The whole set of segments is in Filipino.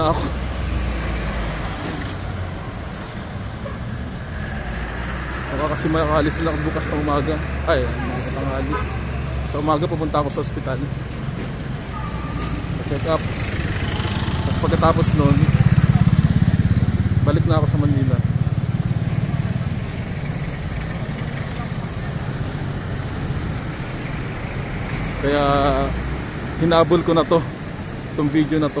Na ako. Baka kasi makakalis sila bukas na umaga. Ay, mga tanghali. Sa umaga pupunta ako sa ospital. Pa-check up. Tapos pagkatapos nun, balik na ako sa Manila. Kaya hinabol ko na to itong video na to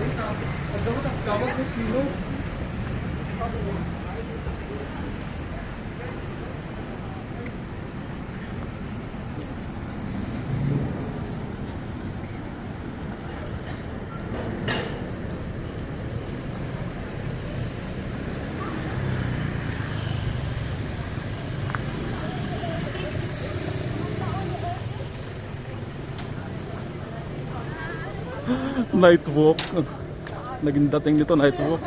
Acaba com bom. Night walk. Naging dating nito night walk.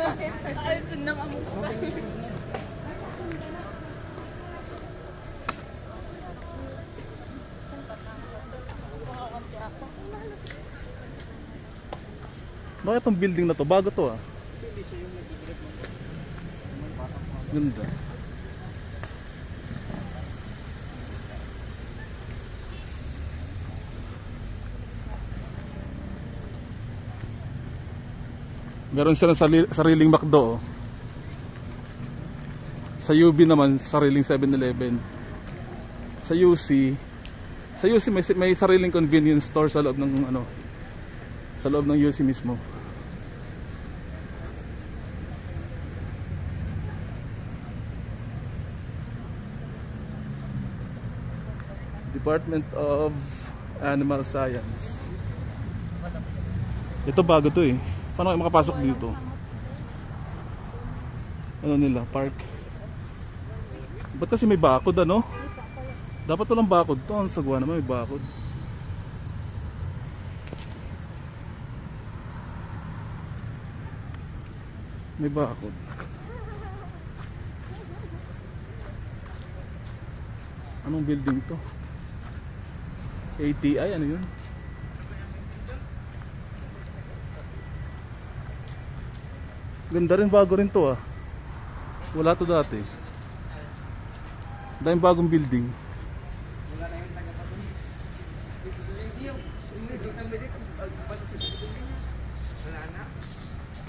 Bakit ang building na to? Bago to ah. Ganda Meron silang sariling McDo. oh. Sa UB naman, sariling 7-Eleven. Sa UC, sa UC may, may sariling convenience store sa loob ng ano, sa loob ng UC mismo. Department of Animal Science. Ito bago to eh. Paano kayo makapasok dito? Ano nila? Park? Ba't kasi may bakod ano? Dapat walang bakod to. Ang sagwa naman may bakod. May bakod. Anong building to? ATI ano yun? Ganda rin bago rin to ah. Wala to dati. Daming bagong building.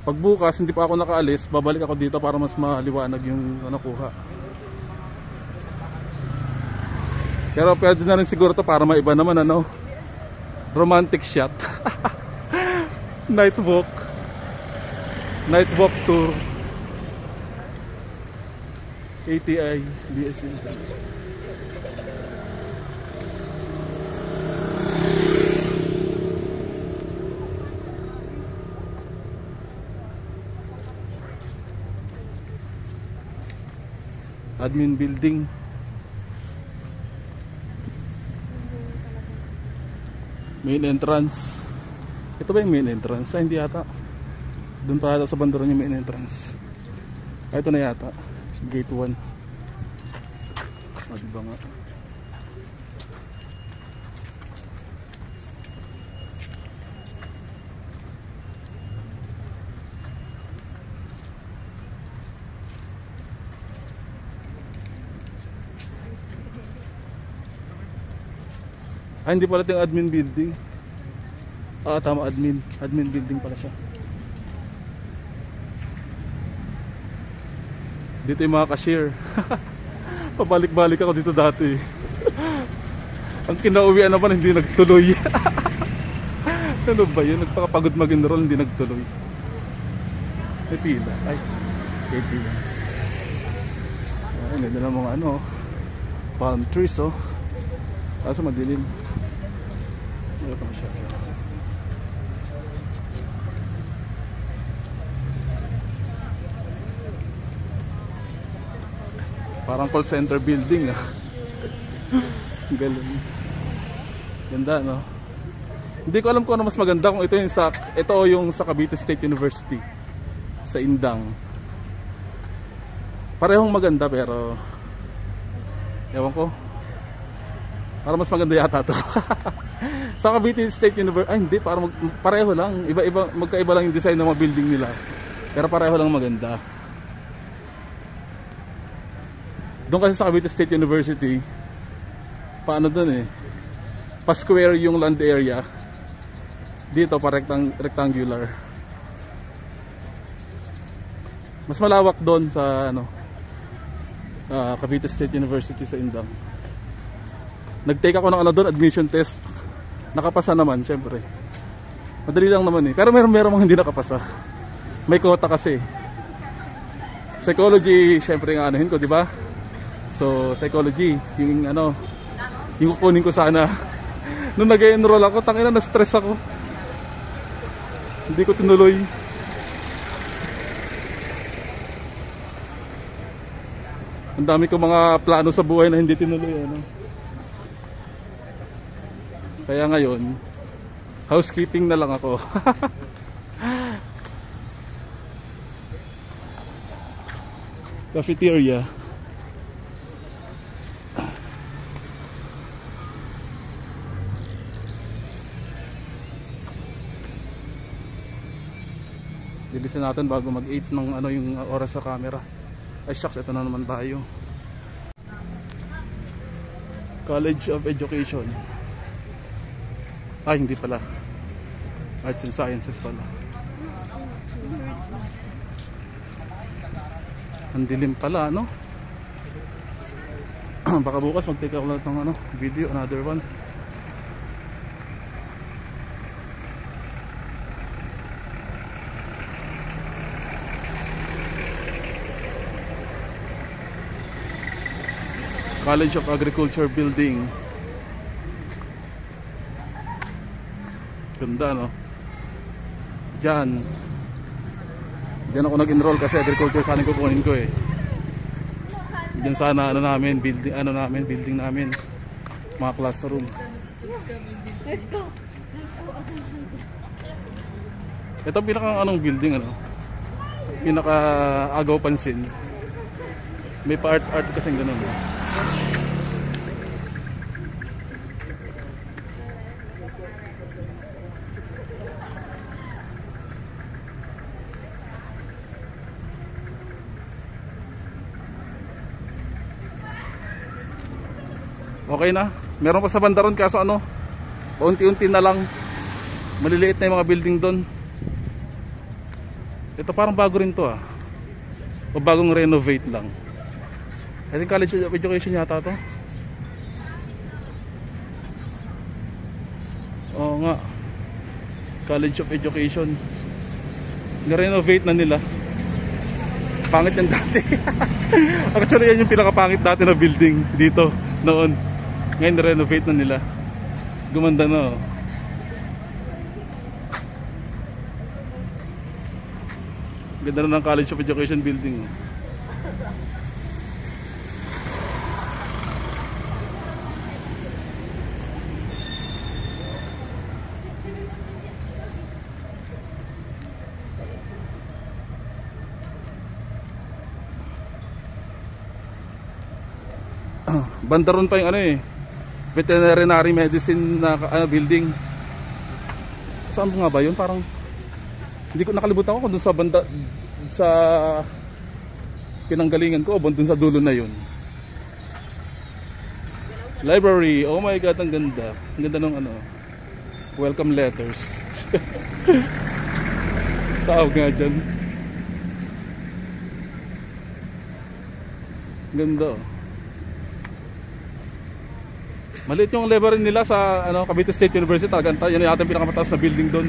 Pag bukas hindi pa ako nakaalis, babalik ako dito para mas maliwanag yung ano kuha. Pero pwede na rin siguro to para maiba naman ano. Romantic shot. Night walk. Night walk tour. ATI BSC. Admin building. Main entrance. Ito ba yung main entrance? Ay, hindi yata. Doon pa yata sa bandaran yung main entrance. Ah, ito na yata. Gate 1. O, diba nga? Ah, hindi pala ito yung admin building. Ah, tama, admin. Admin building pala siya. Dito yung mga cashier. Pabalik-balik ako dito dati. Ang kinauwian naman hindi nagtuloy. ano ba yun? Nagpakapagod mag-enroll, hindi nagtuloy. May pila. Ay, may pila. Ay, ganda ng mga ano, palm trees oh. Kaso madilim. Wala pa masyado. Parang call center building ah. Galing. Ganda no? Hindi ko alam kung ano mas maganda kung ito yung sa ito yung sa Cavite State University sa Indang. Parehong maganda pero ewan ko. Para mas maganda yata to. sa Cavite State University, ay hindi, para mag, pareho lang. Iba-iba, magkaiba lang yung design ng mga building nila. Pero pareho lang maganda. Doon kasi sa Cavite State University, paano doon eh? Pa-square yung land area. Dito pa rectang rectangular. Mas malawak doon sa ano, ah, Cavite State University sa Indang. Nag-take ako ng ano doon, admission test. Nakapasa naman, syempre. Madali lang naman eh. Pero meron meron mga hindi nakapasa. May quota kasi. Psychology, syempre nga anuhin ko, di ba? So, psychology, yung ano, yung kukunin ko sana. Nung nag-enroll ako, tangina na-stress ako. Hindi ko tinuloy. Ang dami ko mga plano sa buhay na hindi tinuloy. Ano? Kaya ngayon, housekeeping na lang ako. Cafeteria. Bilisan natin bago mag-8 ng ano yung oras sa camera. Ay shucks, ito na naman tayo. College of Education. Ay, hindi pala. Arts and Sciences pala. Ang dilim pala, no? Baka bukas mag-take ako lang ng ano, video, another one. College of Agriculture Building. Ganda no? Diyan. Diyan ako nag-enroll kasi agriculture sana kukunin ko eh. Diyan sana ano namin, building ano namin, building namin. Mga classroom. Let's go. Ito ang pinaka anong building ano? Pinaka agaw pansin. May pa art art kasi ganun. Eh. Okay na. Meron pa sa bandaron kaso ano, paunti-unti na lang. Maliliit na yung mga building doon. Ito parang bago rin to ah. O bagong renovate lang. I think college of education yata to. Oo nga. College of Education. Ni-renovate na nila. Pangit yan dati. Actually yan yung pinakapangit dati na building dito noon. Ngayon renovate na nila. Gumanda na oh. Ganda na ng College of Education building oh. Bandaron pa yung ano eh veterinary medicine na ano, building. Saan nga ba yun? Parang hindi ko nakalimutan ko kung dun sa banda sa pinanggalingan ko o dun sa dulo na yun. Library. Oh my god ang ganda. Ang ganda ng ano welcome letters. Tawag nga dyan. Ganda oh Maliit yung level nila sa ano, Cavite State University. Talagang yan yata yung pinakamataas na building doon.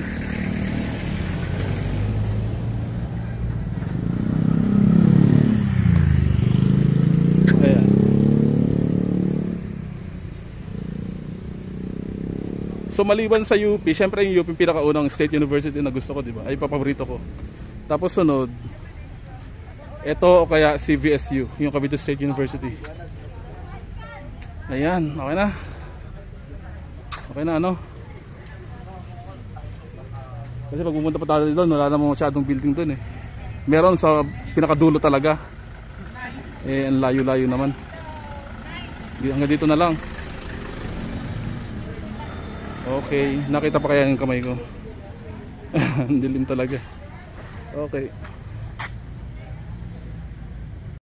Ayan. So maliban sa UP, syempre yung UP yung pinakaunang state university na gusto ko, di ba? Ay paborito ko. Tapos sunod, Ito o kaya CVSU, yung Cavite State University. Ayan, okay na. Okay na ano? Kasi pag pumunta pa tayo doon, wala namang masyadong building doon eh. Meron sa pinakadulo talaga. Eh, ang layo-layo naman. Hanggang dito na lang. Okay, nakita pa kaya yung kamay ko? Ang dilim talaga. Okay.